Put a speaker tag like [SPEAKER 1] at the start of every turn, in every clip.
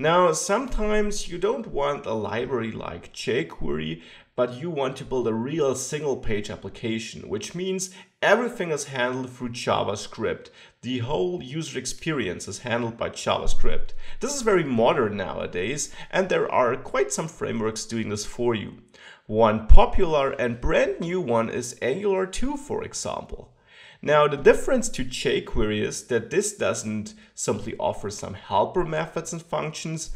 [SPEAKER 1] Now, sometimes you don't want a library like jQuery, but you want to build a real single page application, which means everything is handled through JavaScript. The whole user experience is handled by JavaScript. This is very modern nowadays, and there are quite some frameworks doing this for you. One popular and brand new one is Angular 2, for example. Now, the difference to jQuery is that this doesn't simply offer some helper methods and functions,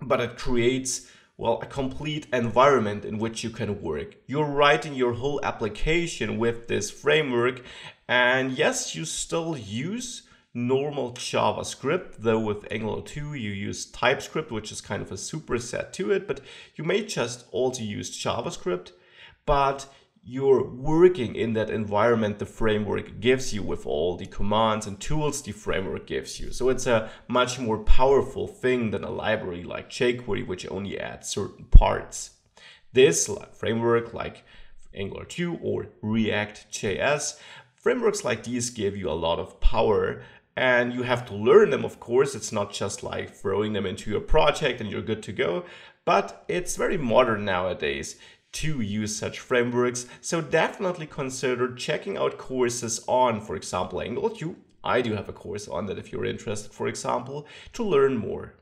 [SPEAKER 1] but it creates well, a complete environment in which you can work. You're writing your whole application with this framework. And yes, you still use normal JavaScript, though with Angular 2 you use TypeScript, which is kind of a superset to it, but you may just also use JavaScript. But you're working in that environment the framework gives you with all the commands and tools the framework gives you. So it's a much more powerful thing than a library like jQuery, which only adds certain parts. This framework like Angular 2 or React.js, frameworks like these give you a lot of power and you have to learn them, of course. It's not just like throwing them into your project and you're good to go, but it's very modern nowadays to use such frameworks, so definitely consider checking out courses on, for example, Angular 2. I do have a course on that if you're interested, for example, to learn more.